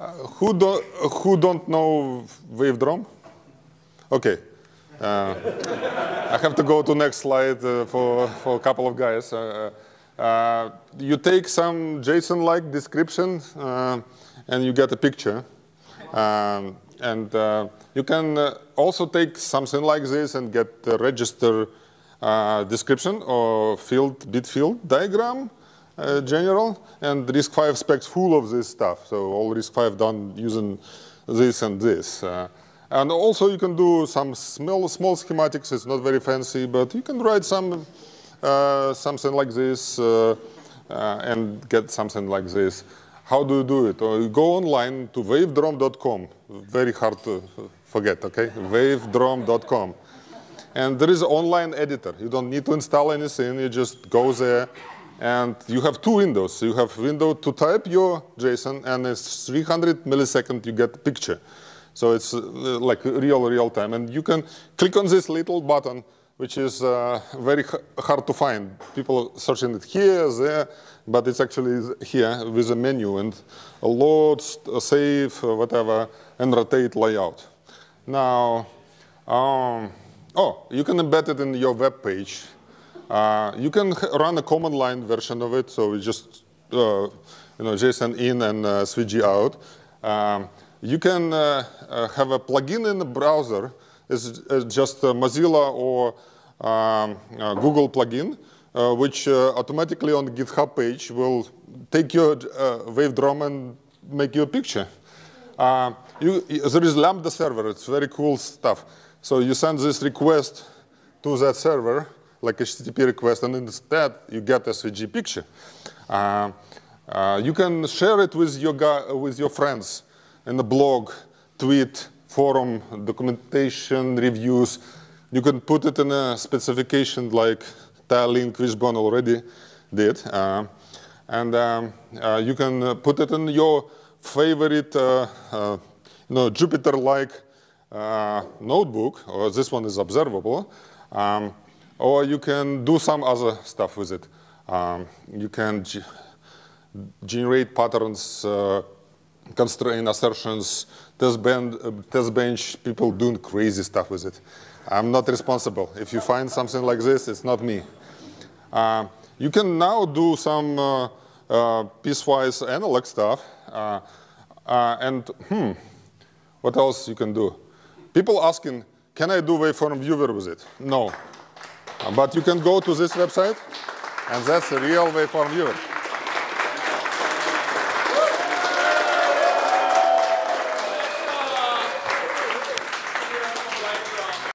who, do, who don't know Wavedrom? Okay. Uh, I have to go to next slide uh, for, for a couple of guys. Uh, uh you take some JSON-like description uh, and you get a picture. Um, and uh, you can also take something like this and get a register description or field, bit field diagram uh, general, and RISC-V specs full of this stuff. So all RISC-V done using this and this. Uh, and also you can do some small, small schematics. It's not very fancy, but you can write some uh, something like this uh, uh, and get something like this. How do you do it? Or you go online to wavedrom.com. Very hard to forget, okay? wavedrom.com. And there is online editor. You don't need to install anything. You just go there and you have two windows. You have window to type your JSON, and it's 300 milliseconds you get picture. So it's uh, like real, real time. And you can click on this little button, which is uh, very hard to find. People searching it here, there, but it's actually here with a menu and a load, a save, uh, whatever, and rotate layout. Now, um, oh, you can embed it in your web page. Uh, you can run a command line version of it, so we just uh, you know JSON in and uh, SVG out. Um, you can uh, uh, have a plugin in the browser. It's, just Mozilla or um, Google plugin, which automatically on the GitHub page will take your Wavedrom and make you a picture. You, there is Lambda server. It's very cool stuff. So you send this request to that server, like HTTP request, and instead you get SVG picture. Uh, uh, you can share it with your, with your friends in the blog, tweet, forum, documentation, reviews. You can put it in a specification like TileLink Wishbone already did. Uh, and um, uh, you can uh, put it in your favorite uh, you know, Jupyter-like notebook, or this one is observable. Um, or you can do some other stuff with it. Um, you can generate patterns, uh, constraint assertions, test, uh, test bench, people doing crazy stuff with it. I'm not responsible. If you find something like this, it's not me. Uh, you can now do some uh, uh, piecewise analog stuff. Uh, and hmm, what else you can do? People asking, can I do waveform viewer with it? No. But you can go to this website, and that's a real waveform viewer.